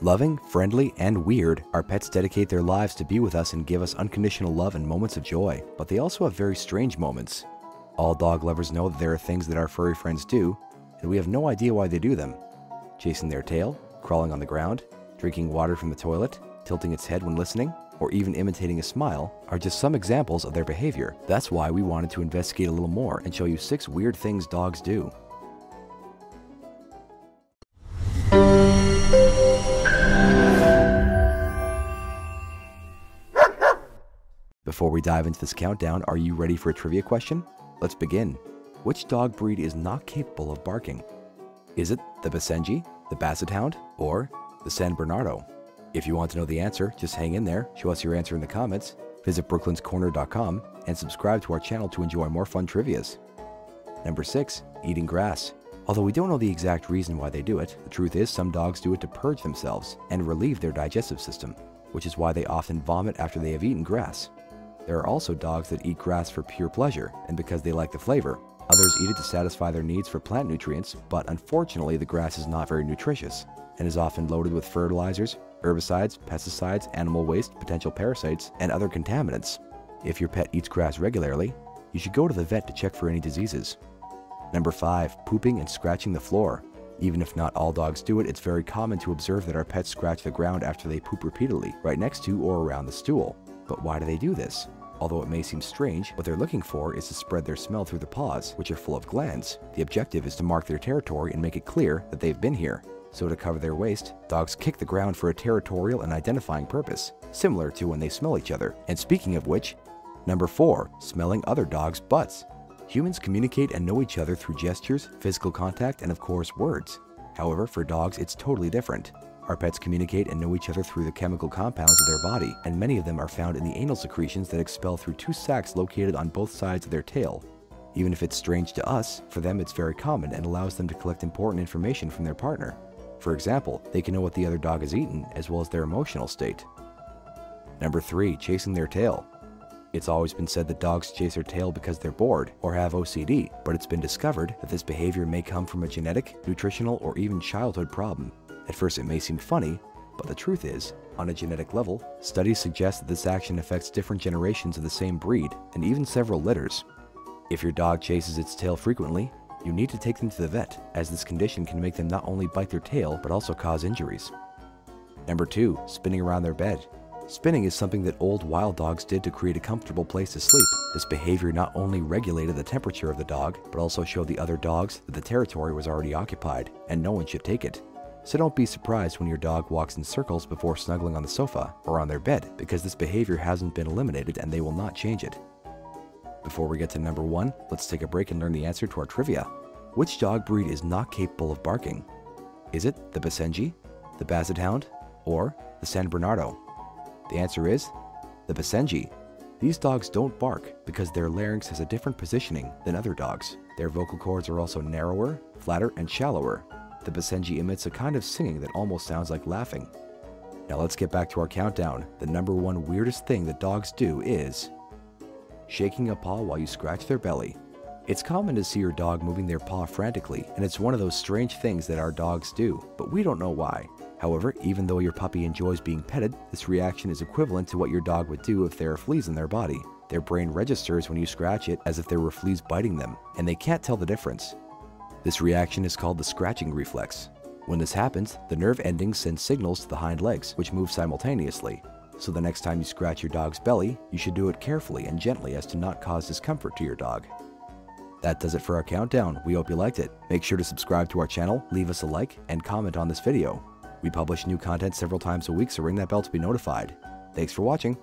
Loving, friendly, and weird, our pets dedicate their lives to be with us and give us unconditional love and moments of joy, but they also have very strange moments. All dog lovers know that there are things that our furry friends do, and we have no idea why they do them. Chasing their tail, crawling on the ground, drinking water from the toilet, tilting its head when listening, or even imitating a smile are just some examples of their behavior. That's why we wanted to investigate a little more and show you six weird things dogs do. Before we dive into this countdown, are you ready for a trivia question? Let's begin. Which dog breed is not capable of barking? Is it the Basenji, the Basset Hound, or the San Bernardo? If you want to know the answer, just hang in there, show us your answer in the comments, visit brooklynscorner.com, and subscribe to our channel to enjoy more fun trivias. Number 6. Eating grass. Although we don't know the exact reason why they do it, the truth is some dogs do it to purge themselves and relieve their digestive system, which is why they often vomit after they have eaten grass. There are also dogs that eat grass for pure pleasure and because they like the flavor. Others eat it to satisfy their needs for plant nutrients, but unfortunately the grass is not very nutritious and is often loaded with fertilizers, herbicides, pesticides, animal waste, potential parasites, and other contaminants. If your pet eats grass regularly, you should go to the vet to check for any diseases. Number 5. Pooping and scratching the floor. Even if not all dogs do it, it's very common to observe that our pets scratch the ground after they poop repeatedly, right next to or around the stool. But why do they do this? Although it may seem strange, what they're looking for is to spread their smell through the paws, which are full of glands. The objective is to mark their territory and make it clear that they've been here. So to cover their waste, dogs kick the ground for a territorial and identifying purpose, similar to when they smell each other. And speaking of which, number 4. Smelling other dogs' butts. Humans communicate and know each other through gestures, physical contact, and of course words. However, for dogs, it's totally different. Our pets communicate and know each other through the chemical compounds of their body, and many of them are found in the anal secretions that expel through two sacs located on both sides of their tail. Even if it's strange to us, for them it's very common and allows them to collect important information from their partner. For example, they can know what the other dog has eaten, as well as their emotional state. Number 3. Chasing their tail. It's always been said that dogs chase their tail because they're bored or have OCD, but it's been discovered that this behavior may come from a genetic, nutritional, or even childhood problem. At first it may seem funny, but the truth is, on a genetic level, studies suggest that this action affects different generations of the same breed and even several litters. If your dog chases its tail frequently, you need to take them to the vet, as this condition can make them not only bite their tail, but also cause injuries. Number 2. Spinning around their bed. Spinning is something that old wild dogs did to create a comfortable place to sleep. This behavior not only regulated the temperature of the dog, but also showed the other dogs that the territory was already occupied, and no one should take it. So don't be surprised when your dog walks in circles before snuggling on the sofa or on their bed, because this behavior hasn't been eliminated and they will not change it. Before we get to number one, let's take a break and learn the answer to our trivia. Which dog breed is not capable of barking? Is it the Basenji, the Basset Hound, or the San Bernardo? The answer is the Basenji. These dogs don't bark because their larynx has a different positioning than other dogs. Their vocal cords are also narrower, flatter, and shallower. The Basenji emits a kind of singing that almost sounds like laughing. Now let's get back to our countdown. The number one weirdest thing that dogs do is shaking a paw while you scratch their belly. It's common to see your dog moving their paw frantically, and it's one of those strange things that our dogs do, but we don't know why. However, even though your puppy enjoys being petted, this reaction is equivalent to what your dog would do if there are fleas in their body. Their brain registers when you scratch it as if there were fleas biting them, and they can't tell the difference. This reaction is called the scratching reflex. When this happens, the nerve endings send signals to the hind legs, which move simultaneously, so the next time you scratch your dog's belly, you should do it carefully and gently as to not cause discomfort to your dog. That does it for our countdown. We hope you liked it. Make sure to subscribe to our channel, leave us a like, and comment on this video. We publish new content several times a week, so ring that bell to be notified. Thanks for watching.